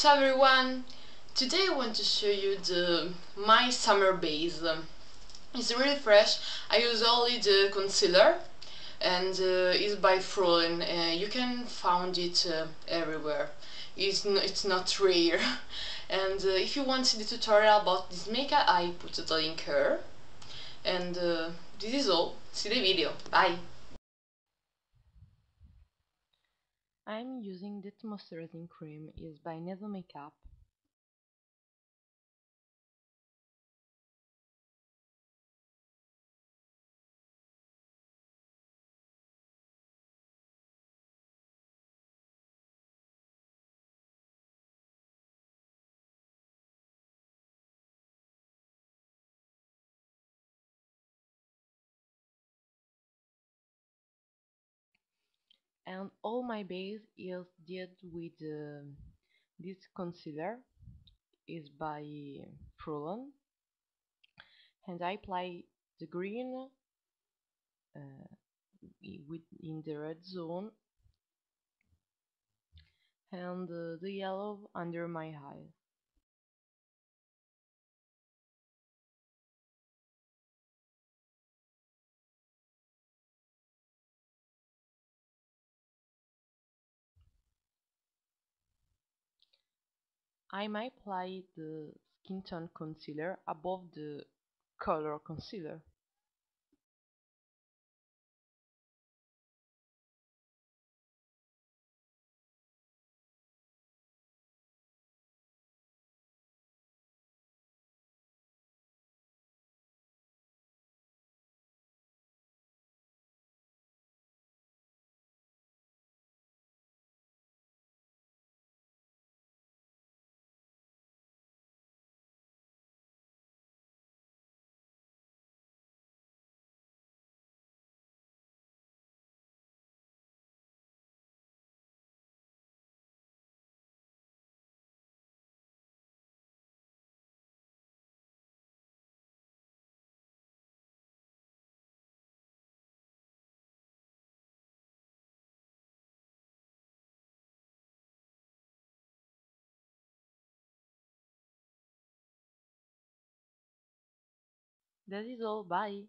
Ciao everyone! Today I want to show you the my summer base. It's really fresh. I use only the concealer and uh, it's by Fraulein. Uh, you can find it uh, everywhere. It's, it's not rare. and uh, if you want the tutorial about this makeup, I put the link here. And uh, this is all. See the video. Bye! I'm using this moisturizing cream is by Nasal Makeup. And all my base is did with uh, this concealer is by Fraulein and I apply the green uh, in the red zone. And uh, the yellow under my eye I might apply the skin tone concealer above the color concealer. That is all, bye!